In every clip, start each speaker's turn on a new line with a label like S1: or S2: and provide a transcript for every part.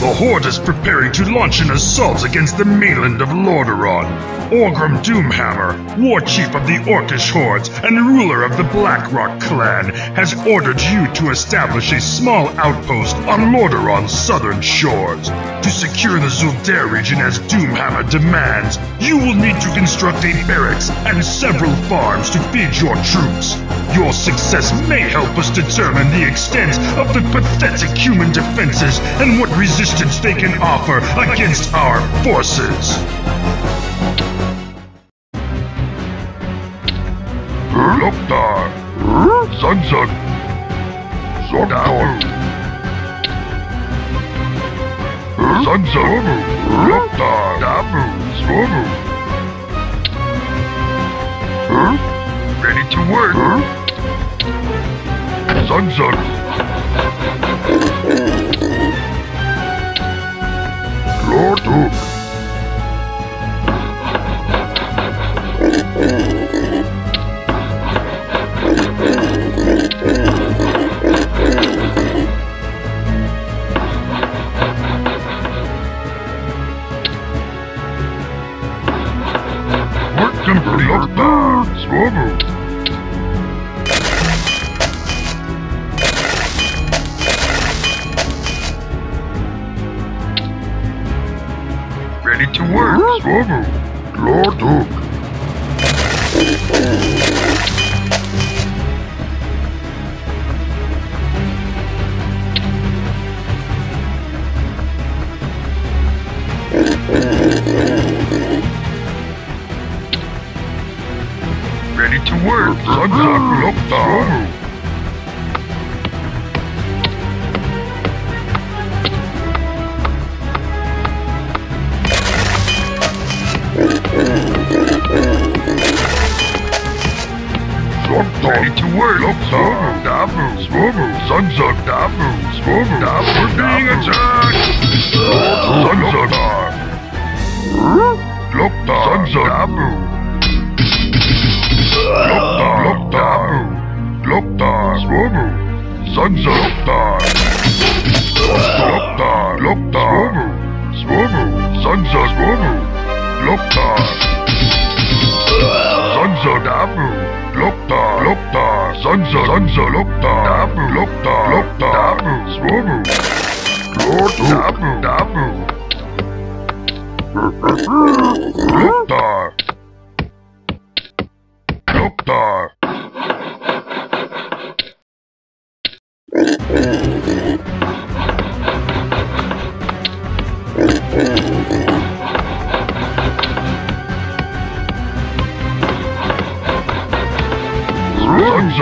S1: Horde is preparing to launch an assault against the mainland of Lordaeron. Orgrim Doomhammer, war chief of the Orcish Hordes and ruler of the Blackrock clan, has ordered you to establish a small outpost on Lordaeron's southern shores. To secure the Zul'dare region as Doomhammer demands, you will need to construct a barracks and several farms to feed your troops. Your success may help us determine the extent of the pathetic human defenses and what resistance they can offer against our forces.
S2: Loktar, Sunsun, Zogdor, Sunsun, Loktar, Dabu, Swobu. To work. Sunsun. Lord Hook. Work complete. Loktar, Swobu. Ready to work. Swobu. Lord Hook. Ready to work. Sunsun, Loktar. Ready to work. Dabu, Swobu, Sunsun, Dabu, Swobu, Dabu, being attacked. Sunsun, Loktar, Sunsun, Dabu. Loktar, Loktar, Loktar, Swobu, Sunsun, Loktar. Loktar, Loktar, Swobu, Sunsun, Swobu, Loktar. Sunsun, Dabu, Loktar, Loktar, Sunsun, Sunsun, Loktar, Dabu, Loktar, Loktar, Dabu, Swobu. Lord Dabu, Dabu.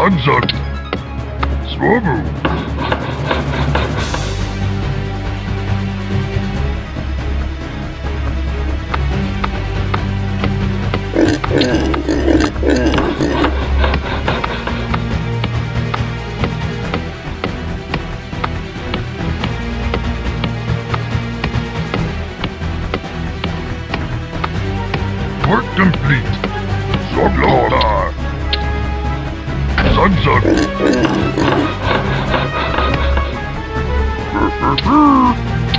S2: Sunsun. Swobu. Work complete. Zoglodar. Sunsun.